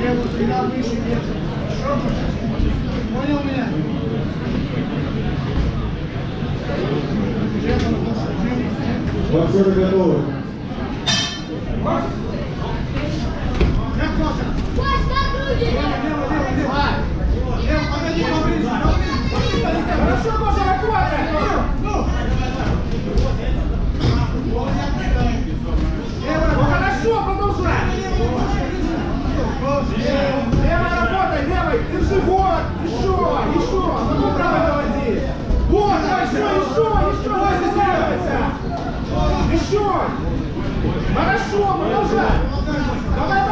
Я всегда выше держу. Хорошо? Понял меня? Боксеры готовы. Как вас? Еще! Ну правильно води! Вот, хорошо, еще, еще! Вот заставится! Хорошо, мы уже! Давай,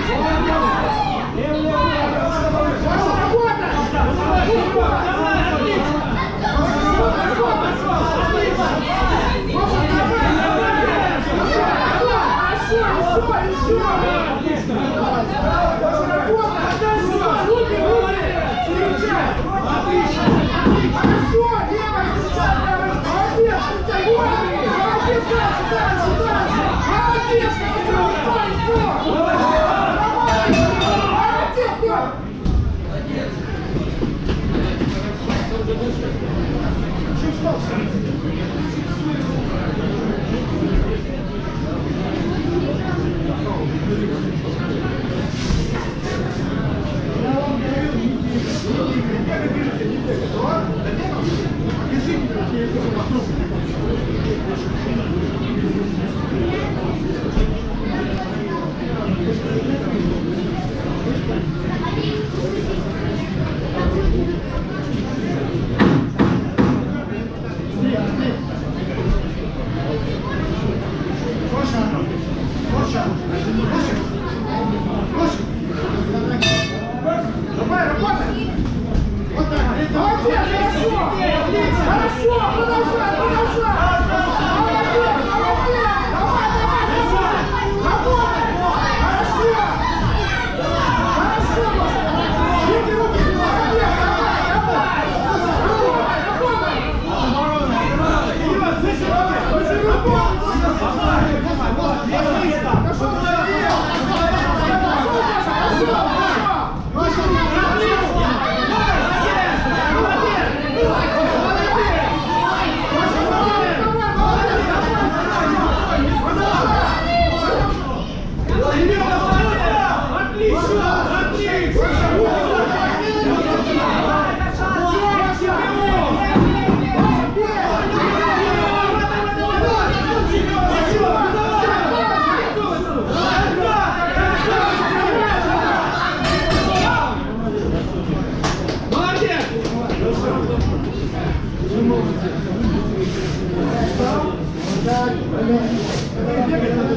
Молодец, молодец, молодец! Молодец, молодец! 不能睡，不能睡。Бегать надо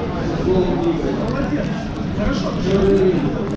Хорошо.